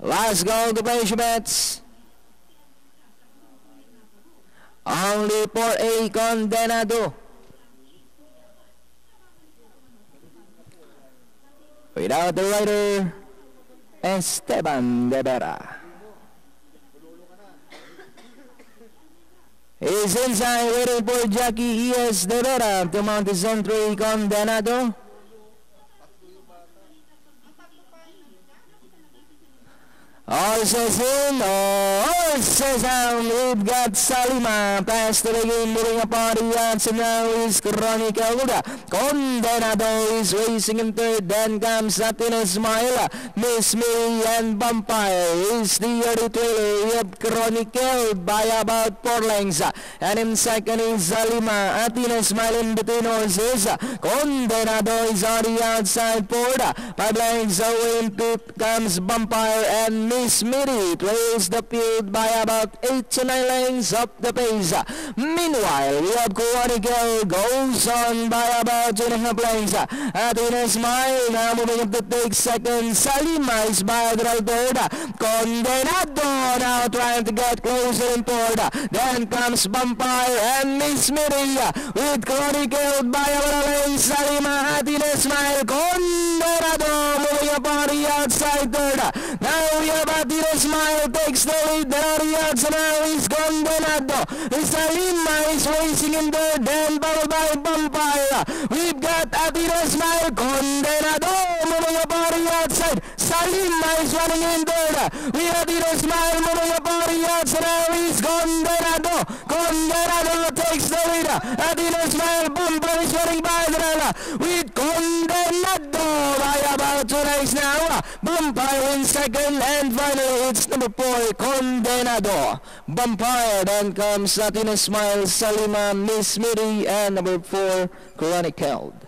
Last goal to bets. Only for a condenado. Without the rider, Esteban de Vera. He's inside waiting for Jackie E.S. de Vera to mount his entry condenado. All says in, all says out. We've got Salima past the begin, moving upon the answer now is Chronicle Luda. Condenado is racing in third, then comes Satin Ismaila. Miss Me and Vampire is the early trailer. Have Chronicle by about four lengths. And in second is Salima. Athena Smile in between horses. Condenado is on the outside board. Five lengths away in fifth comes Vampire and Miss Miri trails the field by about 8 to 9 lengths up the pace. Meanwhile, we have Chronicle goes on by about 2 and a half lengths. Athena Smile now moving up to take second. Salima is by the right third. Condenado now trying to get closer in third. Then comes Vampire and Miss Miri with Chronicle by about a length. Salima, Athena Smile, Condenado moving up on the outside third. Now we have Athena Smile takes the lead. There and now is Condenado. Salima is racing in third. Then followed by Vampire. We've got Athena Smile, Condenado moving up on the outside. Salima is running in third. We have Athena Smile moving up on the outside. Now is Condenado. Condenado takes the lead. Athena Smile, Vampire is running by the. With Condenado second and finally it's number four, Condenado. Vampire, then comes Latina Smile, Salima, Miss Miri, and number four, Chronic Held. Ja,